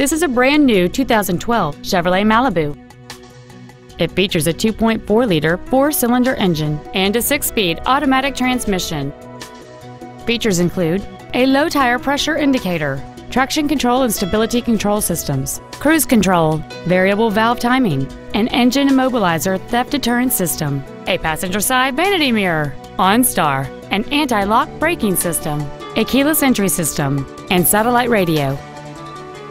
This is a brand new 2012 Chevrolet Malibu. It features a 2.4-liter four-cylinder engine and a six-speed automatic transmission. Features include a low-tire pressure indicator, traction control and stability control systems, cruise control, variable valve timing, an engine immobilizer theft deterrent system, a passenger side vanity mirror, OnStar, an anti-lock braking system, a keyless entry system, and satellite radio.